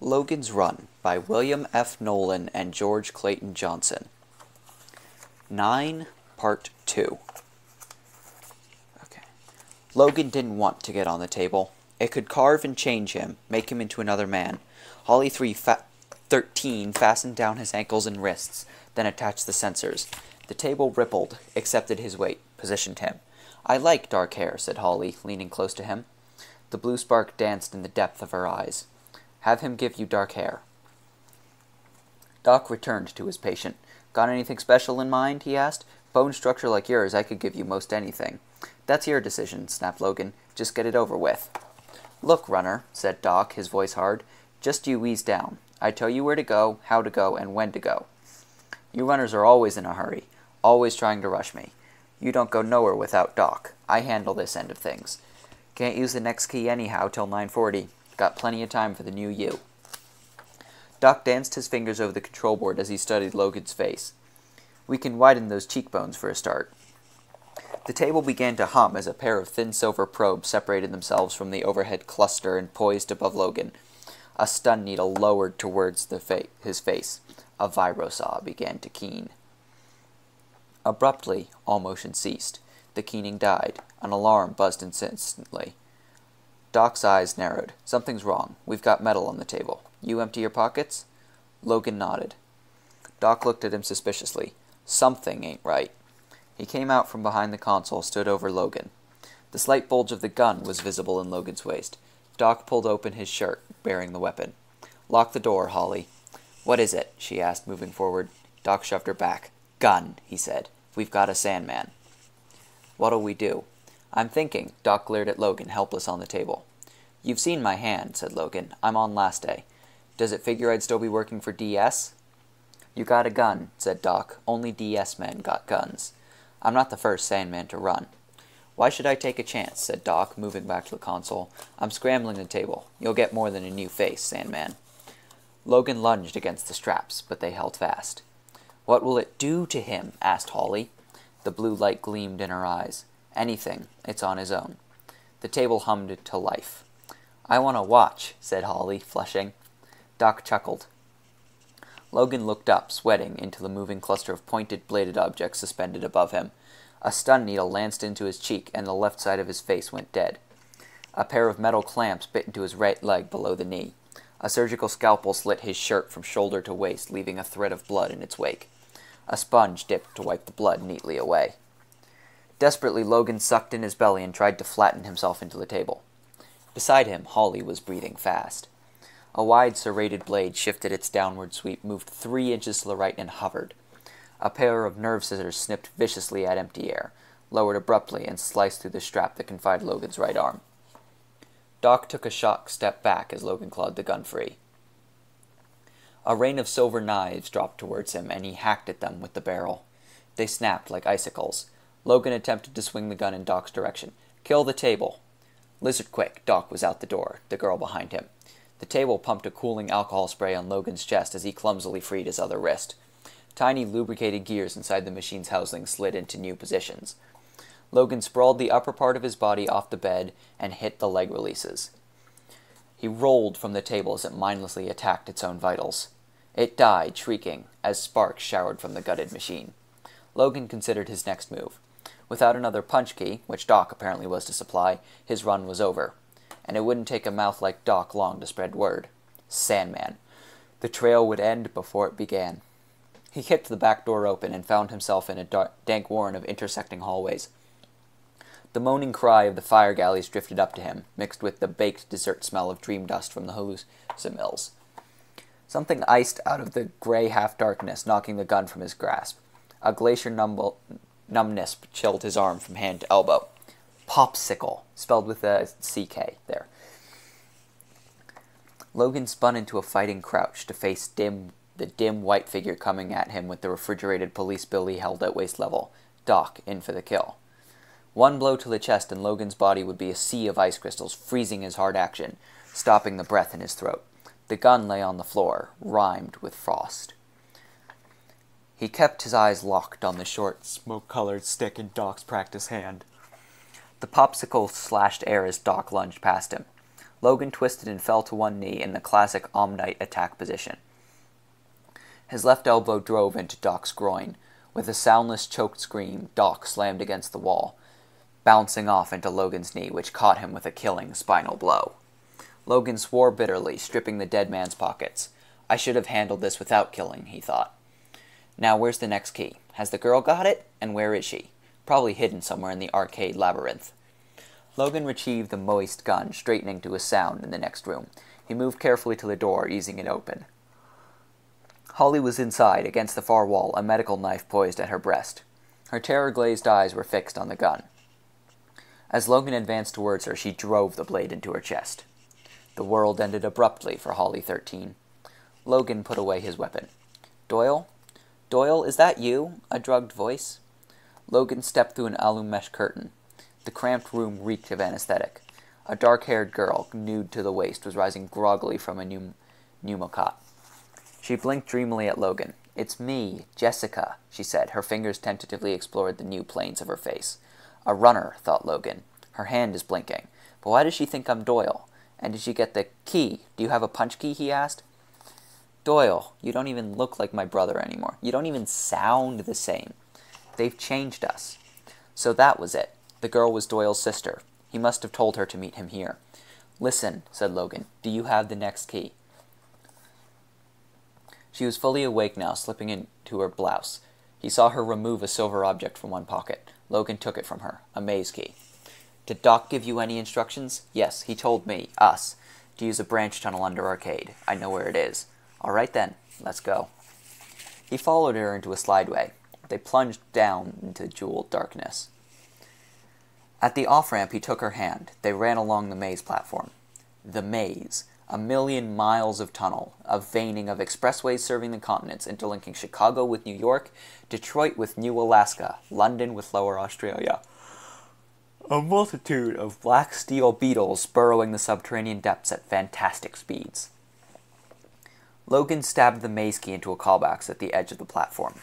Logan's Run by William F. Nolan and George Clayton Johnson. 9, Part 2. Okay. Logan didn't want to get on the table. It could carve and change him, make him into another man. Holly 3 fa 13 fastened down his ankles and wrists, then attached the sensors. The table rippled, accepted his weight, positioned him. I like dark hair, said Holly, leaning close to him. The blue spark danced in the depth of her eyes. Have him give you dark hair. Doc returned to his patient. Got anything special in mind? he asked. Bone structure like yours, I could give you most anything. That's your decision, snapped Logan. Just get it over with. Look, runner, said Doc, his voice hard. Just you ease down. I tell you where to go, how to go, and when to go. You runners are always in a hurry, always trying to rush me. You don't go nowhere without Doc. I handle this end of things. Can't use the next key anyhow till 940. Got plenty of time for the new you. Doc danced his fingers over the control board as he studied Logan's face. We can widen those cheekbones for a start. The table began to hum as a pair of thin silver probes separated themselves from the overhead cluster and poised above Logan. A stun needle lowered towards the fa his face. A vibrasaw began to keen. Abruptly, all motion ceased. The keening died. An alarm buzzed insistently. Doc's eyes narrowed. Something's wrong. We've got metal on the table. You empty your pockets? Logan nodded. Doc looked at him suspiciously. Something ain't right. He came out from behind the console, stood over Logan. The slight bulge of the gun was visible in Logan's waist. Doc pulled open his shirt, bearing the weapon. Lock the door, Holly. What is it? she asked, moving forward. Doc shoved her back. Gun, he said. We've got a Sandman. What'll we do? I'm thinking. Doc glared at Logan, helpless on the table. You've seen my hand, said Logan. I'm on last day. Does it figure I'd still be working for DS? You got a gun, said Doc. Only DS men got guns. I'm not the first Sandman to run. Why should I take a chance, said Doc, moving back to the console. I'm scrambling the table. You'll get more than a new face, Sandman. Logan lunged against the straps, but they held fast. What will it do to him? asked Holly. The blue light gleamed in her eyes. Anything. It's on his own. The table hummed to life. I want to watch, said Holly, flushing. Doc chuckled. Logan looked up, sweating, into the moving cluster of pointed bladed objects suspended above him. A stun needle lanced into his cheek, and the left side of his face went dead. A pair of metal clamps bit into his right leg below the knee. A surgical scalpel slit his shirt from shoulder to waist, leaving a thread of blood in its wake. A sponge dipped to wipe the blood neatly away. Desperately, Logan sucked in his belly and tried to flatten himself into the table. Beside him, Holly was breathing fast. A wide serrated blade shifted its downward sweep, moved three inches to the right, and hovered. A pair of nerve scissors snipped viciously at empty air, lowered abruptly, and sliced through the strap that confined Logan's right arm. Doc took a shock step back as Logan clawed the gun free. A rain of silver knives dropped towards him, and he hacked at them with the barrel. They snapped like icicles. Logan attempted to swing the gun in Doc's direction. Kill the table. Lizard quick, Doc was out the door, the girl behind him. The table pumped a cooling alcohol spray on Logan's chest as he clumsily freed his other wrist. Tiny lubricated gears inside the machine's housing slid into new positions. Logan sprawled the upper part of his body off the bed and hit the leg releases. He rolled from the table as it mindlessly attacked its own vitals. It died, shrieking, as sparks showered from the gutted machine. Logan considered his next move. Without another punch key, which Doc apparently was to supply, his run was over. And it wouldn't take a mouth like Doc long to spread word. Sandman. The trail would end before it began. He kicked the back door open and found himself in a dark, dank warren of intersecting hallways. The moaning cry of the fire galleys drifted up to him, mixed with the baked dessert smell of dream dust from the hallucin mills. Something iced out of the gray half darkness, knocking the gun from his grasp. A glacier numble, numbness chilled his arm from hand to elbow. Popsicle, spelled with a CK there. Logan spun into a fighting crouch to face dim, the dim white figure coming at him with the refrigerated police billy held at waist level. Doc, in for the kill. One blow to the chest and Logan's body would be a sea of ice crystals, freezing his hard action, stopping the breath in his throat. The gun lay on the floor, rimed with frost. He kept his eyes locked on the short, smoke colored stick in Doc's practice hand. The popsicle slashed air as Doc lunged past him. Logan twisted and fell to one knee in the classic Omnite attack position. His left elbow drove into Doc's groin. With a soundless, choked scream, Doc slammed against the wall, bouncing off into Logan's knee, which caught him with a killing spinal blow. Logan swore bitterly, stripping the dead man's pockets. I should have handled this without killing, he thought. Now, where's the next key? Has the girl got it? And where is she? Probably hidden somewhere in the arcade labyrinth. Logan retrieved the moist gun, straightening to a sound in the next room. He moved carefully to the door, easing it open. Holly was inside, against the far wall, a medical knife poised at her breast. Her terror glazed eyes were fixed on the gun. As Logan advanced towards her, she drove the blade into her chest. The world ended abruptly for Holly 13. Logan put away his weapon. Doyle? Doyle, is that you? A drugged voice. Logan stepped through an alumesh curtain. The cramped room reeked of anesthetic. A dark haired girl, nude to the waist, was rising groggily from a pneum- pneumocot. She blinked dreamily at Logan. It's me, Jessica, she said. Her fingers tentatively explored the new planes of her face. A runner, thought Logan. Her hand is blinking. But why does she think I'm Doyle? And did she get the key? Do you have a punch key? he asked. Doyle, you don't even look like my brother anymore. You don't even sound the same. They've changed us. So that was it. The girl was Doyle's sister. He must have told her to meet him here. Listen, said Logan, do you have the next key? She was fully awake now, slipping into her blouse. He saw her remove a silver object from one pocket. Logan took it from her, a maze key. Did Doc give you any instructions? Yes, he told me, us, to use a branch tunnel under Arcade. I know where it is. All right then, let's go. He followed her into a slideway. They plunged down into jeweled darkness. At the off ramp, he took her hand. They ran along the maze platform. The maze a million miles of tunnel, a veining of expressways serving the continents, interlinking Chicago with New York, Detroit with New Alaska, London with Lower Australia. A multitude of black steel beetles burrowing the subterranean depths at fantastic speeds. Logan stabbed the maze key into a callbox at the edge of the platform.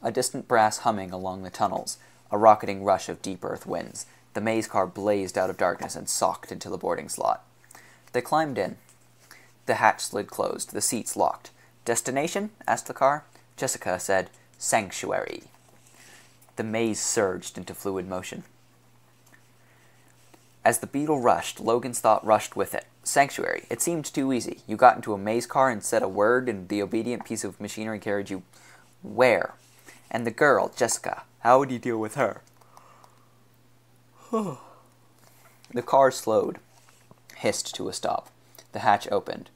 A distant brass humming along the tunnels, a rocketing rush of deep earth winds. The maze car blazed out of darkness and socked into the boarding slot. They climbed in. The hatch slid closed, the seats locked. Destination? asked the car. Jessica said, Sanctuary. The maze surged into fluid motion. As the beetle rushed, Logan's thought rushed with it. Sanctuary. It seemed too easy. You got into a maze car and said a word, and the obedient piece of machinery carried you where? And the girl, Jessica. How would you deal with her? the car slowed hissed to a stop. The hatch opened.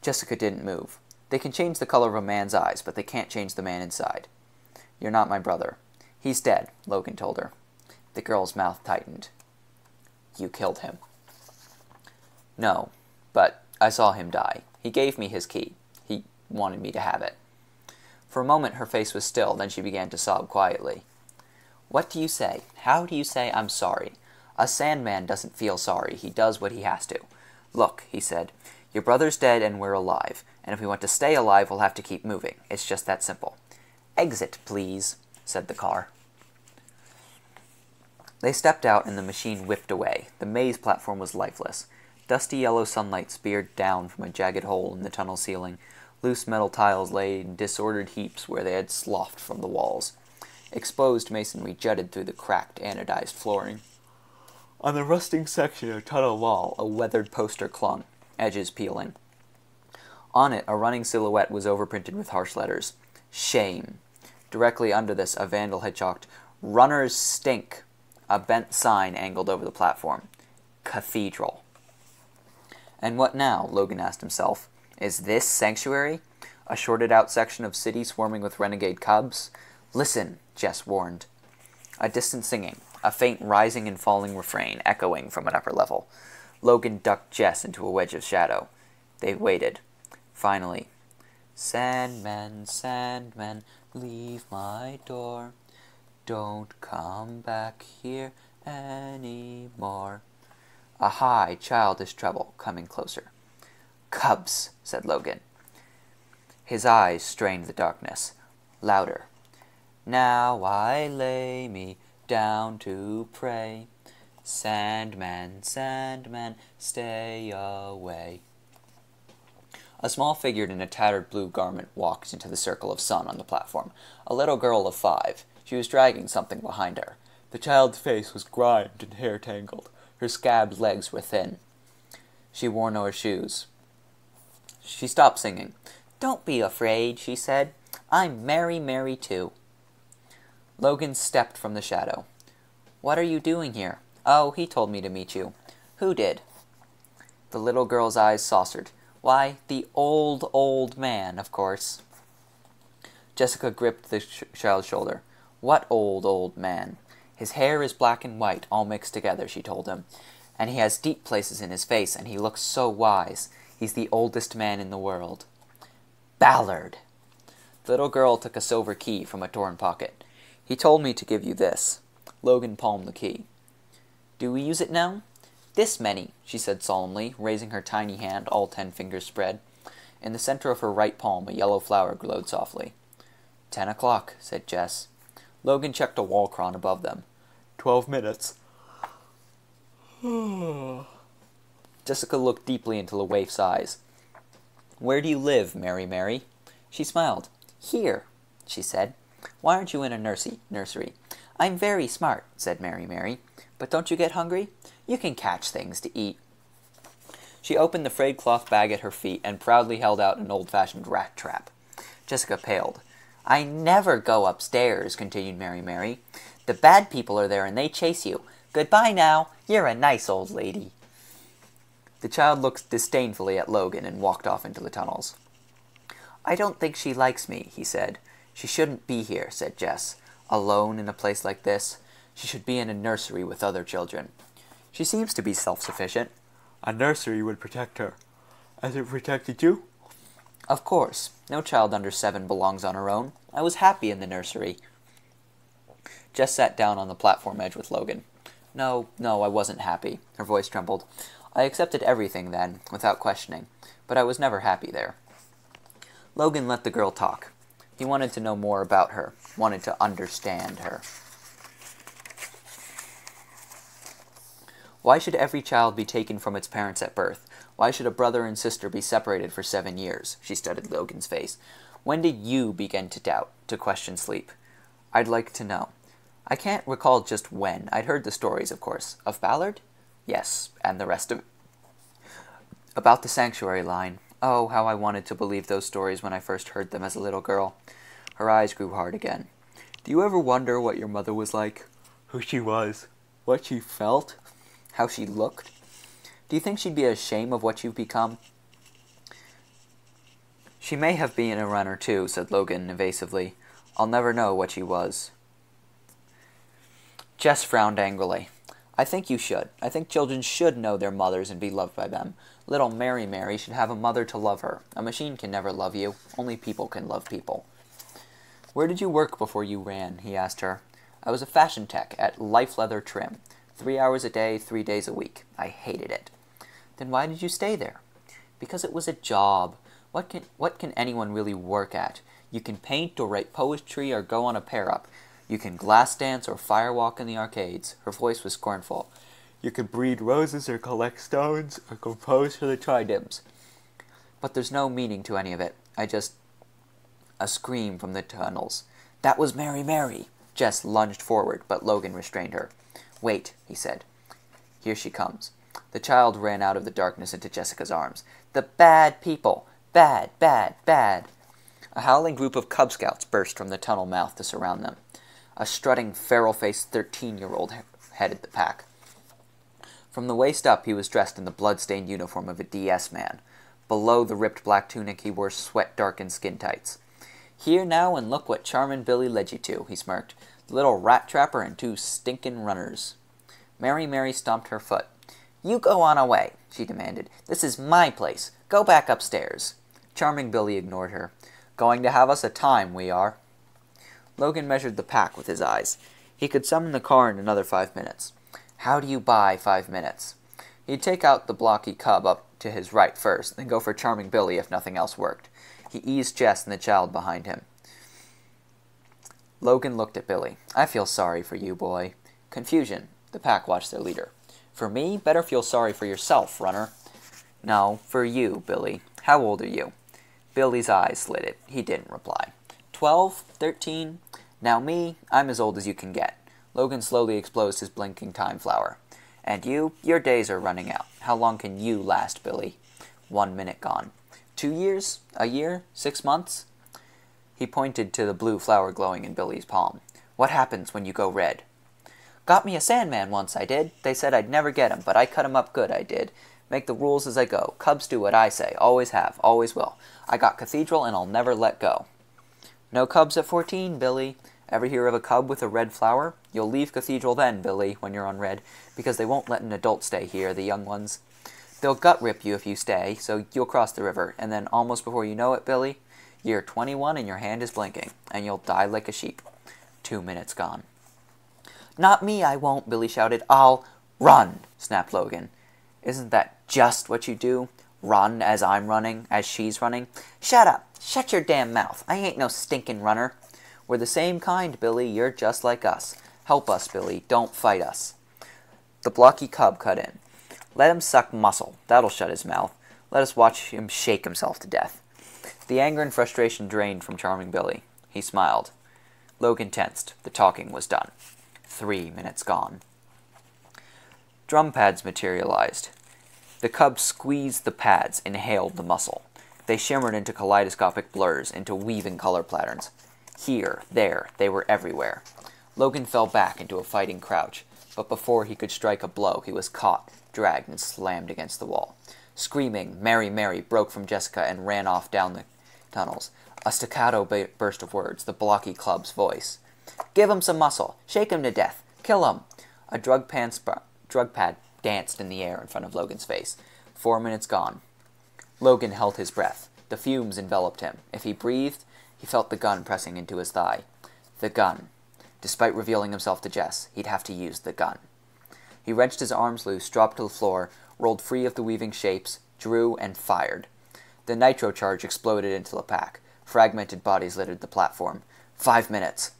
Jessica didn't move. They can change the color of a man's eyes, but they can't change the man inside. You're not my brother. He's dead, Logan told her. The girl's mouth tightened. You killed him. No, but I saw him die. He gave me his key. He wanted me to have it. For a moment her face was still, then she began to sob quietly. What do you say? How do you say I'm sorry? A Sandman doesn't feel sorry. He does what he has to. Look, he said, your brother's dead and we're alive, and if we want to stay alive, we'll have to keep moving. It's just that simple. Exit, please, said the car. They stepped out and the machine whipped away. The maze platform was lifeless. Dusty yellow sunlight speared down from a jagged hole in the tunnel ceiling. Loose metal tiles lay in disordered heaps where they had sloughed from the walls. Exposed masonry jutted through the cracked anodized flooring. On the rusting section of tunnel wall, a weathered poster clung, edges peeling. On it, a running silhouette was overprinted with harsh letters. Shame. Directly under this, a vandal had chalked, Runners stink. A bent sign angled over the platform. Cathedral. And what now? Logan asked himself. Is this sanctuary? A shorted out section of city swarming with renegade cubs? Listen, Jess warned. A distant singing a faint rising and falling refrain echoing from an upper level. Logan ducked Jess into a wedge of shadow. They waited. Finally, Sandman, Sandman, leave my door. Don't come back here anymore. A high, childish treble coming closer. Cubs, said Logan. His eyes strained the darkness. Louder. Now I lay me down to pray. Sandman, Sandman, stay away. A small figure in a tattered blue garment walked into the circle of sun on the platform. A little girl of five. She was dragging something behind her. The child's face was grimed and hair tangled. Her scabbed legs were thin. She wore no shoes. She stopped singing. Don't be afraid, she said. I'm Mary Mary too. Logan stepped from the shadow. What are you doing here? Oh, he told me to meet you. Who did? The little girl's eyes saucered. Why, the old, old man, of course. Jessica gripped the sh child's shoulder. What old, old man? His hair is black and white, all mixed together, she told him. And he has deep places in his face, and he looks so wise. He's the oldest man in the world. Ballard! The little girl took a silver key from a torn pocket. He told me to give you this. Logan palmed the key. Do we use it now? This many, she said solemnly, raising her tiny hand, all ten fingers spread. In the center of her right palm, a yellow flower glowed softly. Ten o'clock, said Jess. Logan checked a wall cron above them. Twelve minutes. Jessica looked deeply into the waif's eyes. Where do you live, Mary Mary? She smiled. Here, she said. Why aren't you in a nursery? nursery? I'm very smart, said Mary Mary. But don't you get hungry? You can catch things to eat. She opened the frayed cloth bag at her feet and proudly held out an old-fashioned rat trap. Jessica paled. I never go upstairs, continued Mary Mary. The bad people are there and they chase you. Goodbye now. You're a nice old lady. The child looked disdainfully at Logan and walked off into the tunnels. I don't think she likes me, he said. She shouldn't be here, said Jess. Alone in a place like this. She should be in a nursery with other children. She seems to be self-sufficient. A nursery would protect her. As it protected you? Of course. No child under seven belongs on her own. I was happy in the nursery. Jess sat down on the platform edge with Logan. No, no, I wasn't happy. Her voice trembled. I accepted everything then, without questioning, but I was never happy there. Logan let the girl talk. He wanted to know more about her, wanted to understand her. Why should every child be taken from its parents at birth? Why should a brother and sister be separated for seven years? She studied Logan's face. When did you begin to doubt, to question sleep? I'd like to know. I can't recall just when. I'd heard the stories, of course. Of Ballard? Yes, and the rest of it. About the sanctuary line. Oh, how I wanted to believe those stories when I first heard them as a little girl. Her eyes grew hard again. Do you ever wonder what your mother was like? Who she was? What she felt? How she looked? Do you think she'd be ashamed of what you've become? She may have been a runner too, said Logan evasively. I'll never know what she was. Jess frowned angrily. I think you should. I think children should know their mothers and be loved by them. Little Mary Mary should have a mother to love her. A machine can never love you. Only people can love people. Where did you work before you ran? he asked her. I was a fashion tech at Life Leather Trim. Three hours a day, three days a week. I hated it. Then why did you stay there? Because it was a job. What can, what can anyone really work at? You can paint or write poetry or go on a pair-up. You can glass dance or firewalk in the arcades. Her voice was scornful. You can breed roses or collect stones or compose for the tridims. But there's no meaning to any of it. I just... A scream from the tunnels. That was Mary Mary! Jess lunged forward, but Logan restrained her. Wait, he said. Here she comes. The child ran out of the darkness into Jessica's arms. The bad people! Bad, bad, bad! A howling group of Cub Scouts burst from the tunnel mouth to surround them. A strutting, feral-faced thirteen-year-old headed the pack. From the waist up, he was dressed in the blood-stained uniform of a DS man. Below the ripped black tunic, he wore sweat-darkened skin tights. Here now, and look what Charmin' Billy led you to, he smirked. Little rat trapper and two stinkin' runners. Mary Mary stomped her foot. You go on away, she demanded. This is my place. Go back upstairs. Charming Billy ignored her. Going to have us a time, we are. Logan measured the pack with his eyes. He could summon the car in another five minutes. How do you buy five minutes? He'd take out the blocky cub up to his right first, then go for Charming Billy if nothing else worked. He eased Jess and the child behind him. Logan looked at Billy. I feel sorry for you, boy. Confusion. The pack watched their leader. For me, better feel sorry for yourself, runner. No, for you, Billy. How old are you? Billy's eyes slitted. He didn't reply. Twelve? Thirteen? Now me, I'm as old as you can get. Logan slowly exposed his blinking time flower. And you, your days are running out. How long can you last, Billy? One minute gone. Two years? A year? Six months? He pointed to the blue flower glowing in Billy's palm. What happens when you go red? Got me a Sandman once, I did. They said I'd never get him, but I cut him up good, I did. Make the rules as I go. Cubs do what I say. Always have. Always will. I got Cathedral and I'll never let go. No cubs at 14, Billy. Ever hear of a cub with a red flower? You'll leave Cathedral then, Billy, when you're on red, because they won't let an adult stay here, the young ones. They'll gut rip you if you stay, so you'll cross the river, and then almost before you know it, Billy, you're 21 and your hand is blinking, and you'll die like a sheep. Two minutes gone. Not me, I won't, Billy shouted. I'll run, snapped Logan. Isn't that just what you do? Run as I'm running, as she's running? Shut up! Shut your damn mouth! I ain't no stinking runner. We're the same kind, Billy. You're just like us. Help us, Billy. Don't fight us. The blocky cub cut in. Let him suck muscle. That'll shut his mouth. Let us watch him shake himself to death. The anger and frustration drained from Charming Billy. He smiled. Logan tensed. The talking was done. Three minutes gone. Drug pads materialized. The cub squeezed the pads, inhaled the muscle. They shimmered into kaleidoscopic blurs, into weaving color patterns. Here, there, they were everywhere. Logan fell back into a fighting crouch, but before he could strike a blow, he was caught, dragged, and slammed against the wall. Screaming, Mary, Mary broke from Jessica and ran off down the tunnels. A staccato burst of words, the blocky club's voice. Give him some muscle. Shake him to death. Kill him. A drug, drug pad danced in the air in front of Logan's face. Four minutes gone. Logan held his breath. The fumes enveloped him. If he breathed, he felt the gun pressing into his thigh. The gun. Despite revealing himself to Jess, he'd have to use the gun. He wrenched his arms loose, dropped to the floor, rolled free of the weaving shapes, drew, and fired. The nitro charge exploded into the pack. Fragmented bodies littered the platform. Five minutes.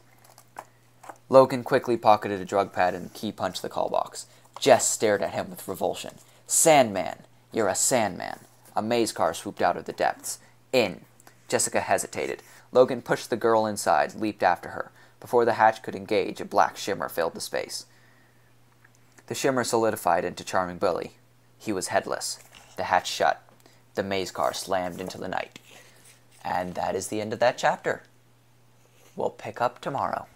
Logan quickly pocketed a drug pad and key punched the call box. Jess stared at him with revulsion. Sandman! You're a Sandman! A maze car swooped out of the depths. In. Jessica hesitated. Logan pushed the girl inside, leaped after her. Before the hatch could engage, a black shimmer filled the space. The shimmer solidified into Charming Billy. He was headless. The hatch shut. The maze car slammed into the night. And that is the end of that chapter. We'll pick up tomorrow.